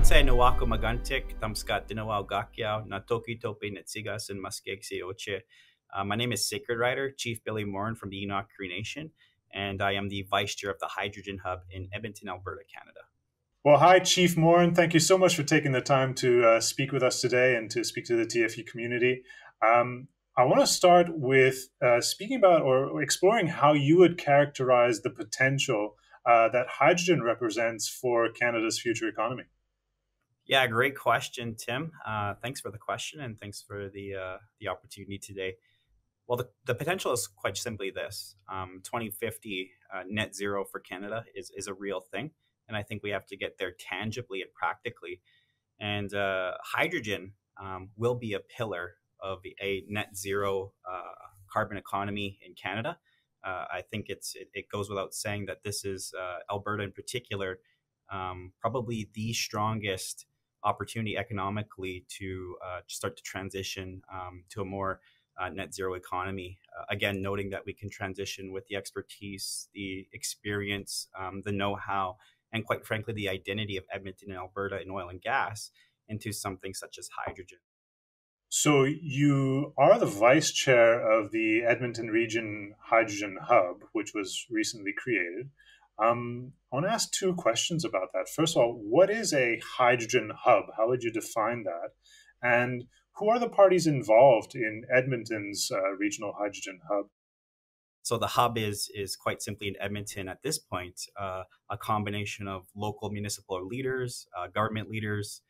Nansay Nawako Magantik, Tamskat Dinawaw Gakyao, Natoki Tope Netsigas, and Maskeg Oche. Uh, my name is Sacred Rider, Chief Billy Morin from the Enoch Cree Nation, and I am the Vice Chair of the Hydrogen Hub in Edmonton, Alberta, Canada. Well, hi, Chief Morin. Thank you so much for taking the time to uh, speak with us today and to speak to the TFE community. Um, I want to start with uh, speaking about or exploring how you would characterize the potential uh, that hydrogen represents for Canada's future economy. Yeah, great question, Tim. Uh, thanks for the question and thanks for the uh, the opportunity today. Well, the, the potential is quite simply this: um, 2050 uh, net zero for Canada is is a real thing, and I think we have to get there tangibly and practically. And uh, hydrogen um, will be a pillar of a net zero uh, carbon economy in Canada. Uh, I think it's it, it, goes without saying that this is Alberta in particular, um, probably the strongest opportunity economically to uh, start to transition um, to a more uh, net zero economy. Uh, again, noting that we can transition with the expertise, the experience, um, the know how, and quite frankly, the identity of Edmonton and Alberta in oil and gas into something such as hydrogen. So you are the vice chair of the Edmonton Region Hydrogen Hub, which was recently created. Um, I want to ask two questions about that. First of all, what is a hydrogen hub? How would you define that? And who are the parties involved in Edmonton's uh, regional hydrogen hub? So the hub is is quite simply in Edmonton at this point, uh, a combination of local municipal leaders, uh, government leaders,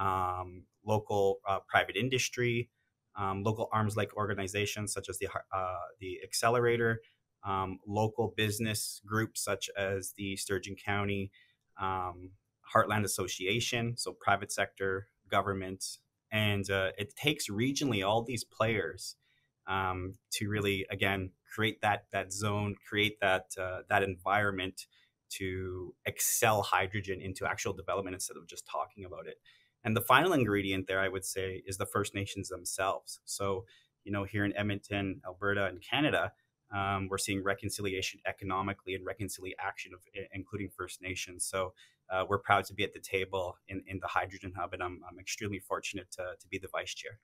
um, local uh, private industry, um, local arms like organizations such as the uh, the Accelerator, um, local business groups such as the Sturgeon County um, Heartland Association, so private sector, government, and uh, it takes regionally all these players um, to really again create that that zone, create that uh, that environment to excel hydrogen into actual development instead of just talking about it. And the final ingredient there, I would say, is the First Nations themselves. So, you know, here in Edmonton, Alberta, and Canada, um, we're seeing reconciliation economically and reconciliation of including First Nations. So uh, we're proud to be at the table in, in the Hydrogen Hub, and I'm, I'm extremely fortunate to, to be the vice chair.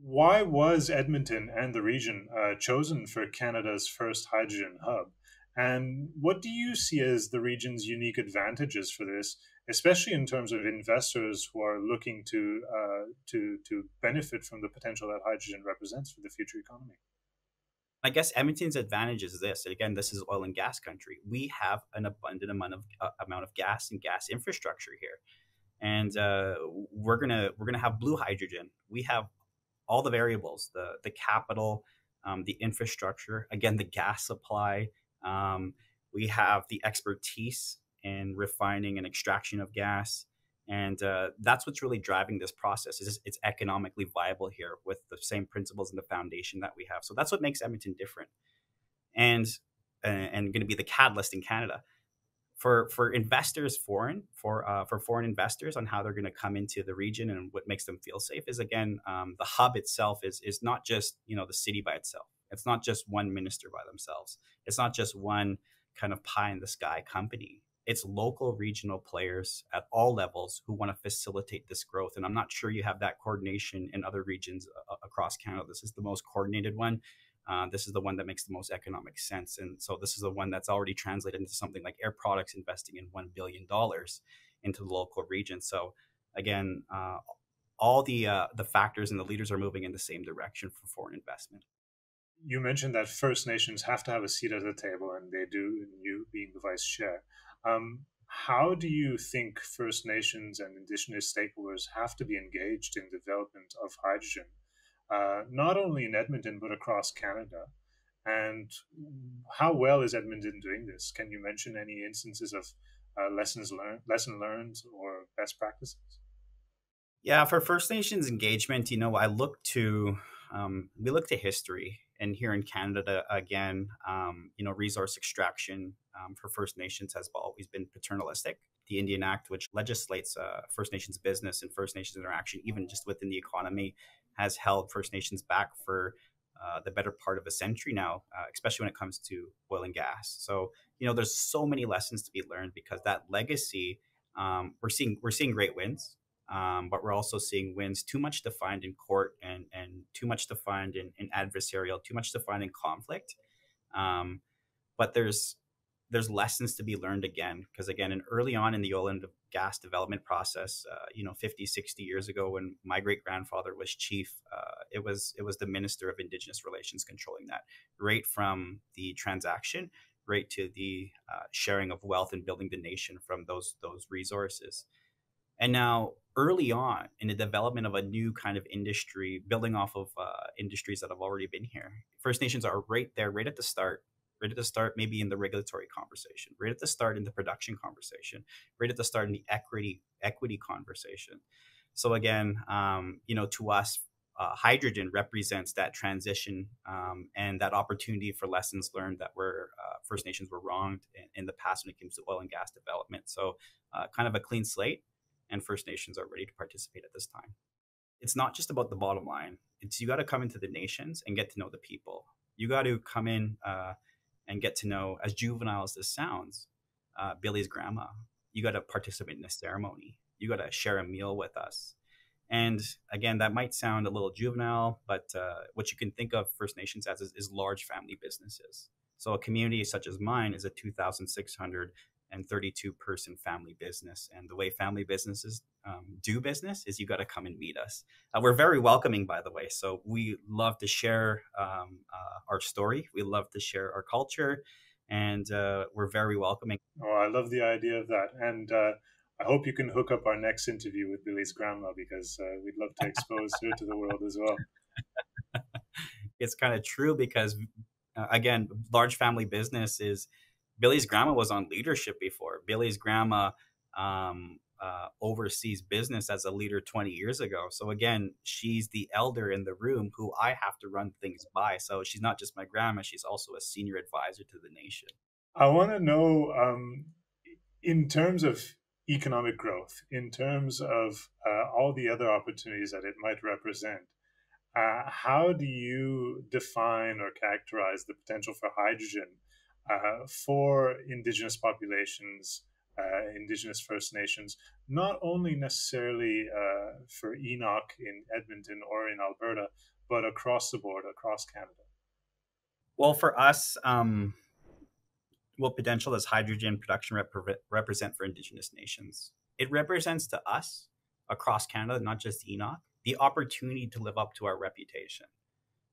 Why was Edmonton and the region uh, chosen for Canada's first hydrogen hub? And what do you see as the region's unique advantages for this, especially in terms of investors who are looking to uh, to to benefit from the potential that hydrogen represents for the future economy? I guess Edmonton's advantage is this. Again, this is oil and gas country. We have an abundant amount of uh, amount of gas and gas infrastructure here, and uh, we're gonna we're gonna have blue hydrogen. We have all the variables: the the capital, um, the infrastructure, again, the gas supply, um, we have the expertise in refining and extraction of gas. And uh, that's what's really driving this process. Is it's economically viable here with the same principles and the foundation that we have. So that's what makes Edmonton different, and and going to be the catalyst in Canada for for investors foreign for uh, for foreign investors on how they're going to come into the region and what makes them feel safe is again um, the hub itself is is not just you know the city by itself it's not just one minister by themselves. It's not just one kind of pie in the sky company. It's local regional players at all levels who want to facilitate this growth. And I'm not sure you have that coordination in other regions uh, across Canada. This is the most coordinated one. Uh, this is the one that makes the most economic sense. And so this is the one that's already translated into something like Air Products investing in $1 billion into the local region. So again, uh, all the uh, the factors and the leaders are moving in the same direction for foreign investment you mentioned that First Nations have to have a seat at the table, and they do, And you being the vice chair. Um, how do you think First Nations and Indigenous stakeholders have to be engaged in development of hydrogen, uh, not only in Edmonton but across Canada? And how well is Edmonton doing this? Can you mention any instances of uh, lessons learned, lesson learned, or best practices? Yeah, for First Nations engagement, you know, I look to um, we look to history and here in Canada, again, um, you know, resource extraction um, for First Nations has always been paternalistic. The Indian Act, which legislates uh, First Nations business and First Nations interaction, even just within the economy, has held First Nations back for uh, the better part of a century now, uh, especially when it comes to oil and gas. So, you know, there's so many lessons to be learned because that legacy Um, we're seeing we're seeing great wins, um, but we're also seeing wins too much defined in court and and too much defined in, in adversarial, too much defined in conflict. Um, but there's there's lessons to be learned again because again and early on in the oil and gas development process uh, you know 50 60 years ago when my great grandfather was chief uh, it was it was the minister of indigenous relations controlling that right from the transaction right to the uh, sharing of wealth and building the nation from those those resources and now early on in the development of a new kind of industry building off of uh, industries that have already been here first nations are right there right at the start right at the start, maybe in the regulatory conversation, right at the start in the production conversation, right at the start in the equity equity conversation. So again, um, you know, to us, uh, hydrogen represents that transition um, and that opportunity for lessons learned that were uh, First Nations were wronged in, in, the past when it comes to oil and gas development. So, uh, kind of a clean slate, and First Nations are ready to participate at this time. It's not just about the bottom line. It's you got to come into the nations and get to know the people. You got to come in uh, and get to know, as juvenile as this sounds, uh, Billy's grandma. You got to participate in the ceremony. You got to share a meal with us. And again, that might sound a little juvenile, but uh, what you can think of First Nations as is, is large family businesses. So a community such as mine is a 2,600 and 32 person family business. And the way family businesses um, do business is you got to come and meet us. Uh, we're very welcoming, by the way. So we love to share um, uh, our story, we love to share our culture, and uh, we're very welcoming. Oh, I love the idea of that. And uh, I hope you can hook up our next interview with Billy's grandma because uh, we'd love to expose her to the world as well. it's kind of true because, uh, again, large family business is Billy's grandma was on leadership before. Billy's grandma um, uh, oversees business as a leader 20 years ago. So again, she's the elder in the room who I have to run things by. So she's not just my grandma; she's also a senior advisor to the nation. I want to know, um, in terms of economic growth, in terms of uh, all the other opportunities that it might represent. Uh, how do you define or characterize the potential for hydrogen uh, for indigenous populations, uh, indigenous First Nations, not only necessarily uh, for Enoch in Edmonton or in Alberta, but across the board, across Canada? Well, for us, um, what potential does hydrogen production rep- represent for Indigenous nations? It represents to us across Canada, not just Enoch, the opportunity to live up to our reputation.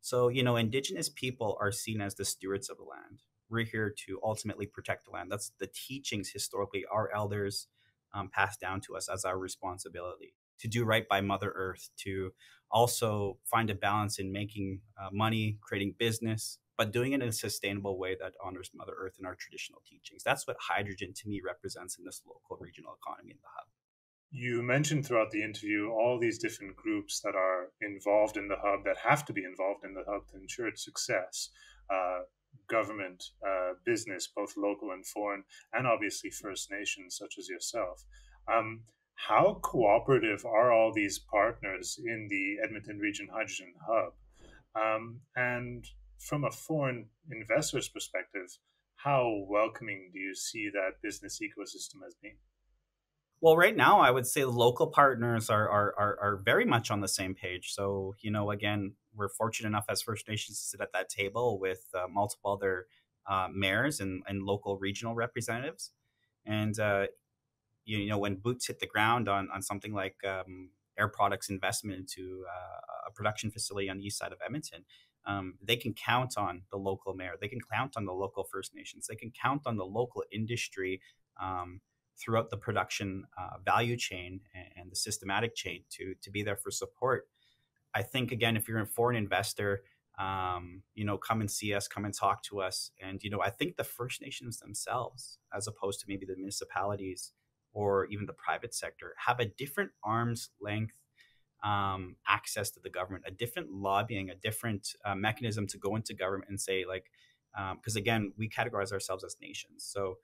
So, you know, Indigenous people are seen as the stewards of the land we're here to ultimately protect the land. That's the teachings historically our elders um, passed down to us as our responsibility to do right by Mother Earth, to also find a balance in making uh, money, creating business, but doing it in a sustainable way that honors Mother Earth and our traditional teachings. That's what hydrogen to me represents in this local regional economy in the hub. You mentioned throughout the interview all these different groups that are involved in the hub, that have to be involved in the hub to ensure its success. Uh, government, uh, business, both local and foreign, and obviously First Nations such as yourself. Um, how cooperative are all these partners in the Edmonton Region Hydrogen Hub? Um, and from a foreign investor's perspective, how welcoming do you see that business ecosystem as being? Well, right now, I would say the local partners are, are, are, are very much on the same page. So, you know, again, we're fortunate enough as First Nations to sit at that table with uh, multiple other uh, mayors and, and local regional representatives. And, uh, you, you, know, when boots hit the ground on, on something like um, Air Products investment into uh, a production facility on the east side of Edmonton, um, they can count on the local mayor. They can count on the local First Nations. They can count on the local industry um, throughout the production uh, value chain and, the systematic chain to to be there for support. I think again, if you're a foreign investor, um, you know, come and see us, come and talk to us, and you know, I think the First Nations themselves, as opposed to maybe the municipalities or even the private sector, have a different arm's length um, access to the government, a different lobbying, a different uh, mechanism to go into government and say like, because um, again, we categorize ourselves as nations, so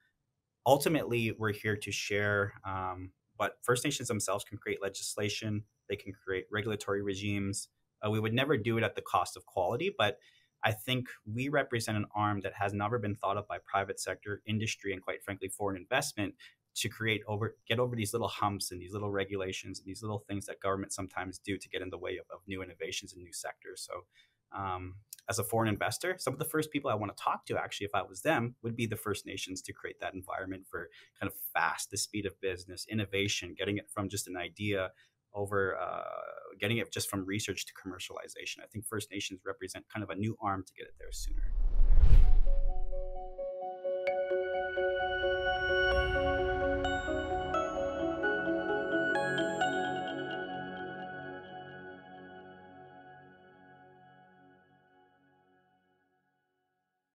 ultimately, we're here to share. Um, but First Nations themselves can create legislation, they can create regulatory regimes. Uh, we would never do it at the cost of quality, but I think we represent an arm that has never been thought of by private sector, industry, and quite frankly, foreign investment to create over get over these little humps and these little regulations and these little things that government sometimes do to get in the way of, of new innovations and new sectors. So um, as a foreign investor, some of the first people I want to talk to, actually, if I was them, would be the First Nations to create that environment for kind of fast, the speed of business, innovation, getting it from just an idea over uh, getting it just from research to commercialization. I think First Nations represent kind of a new arm to get it there sooner.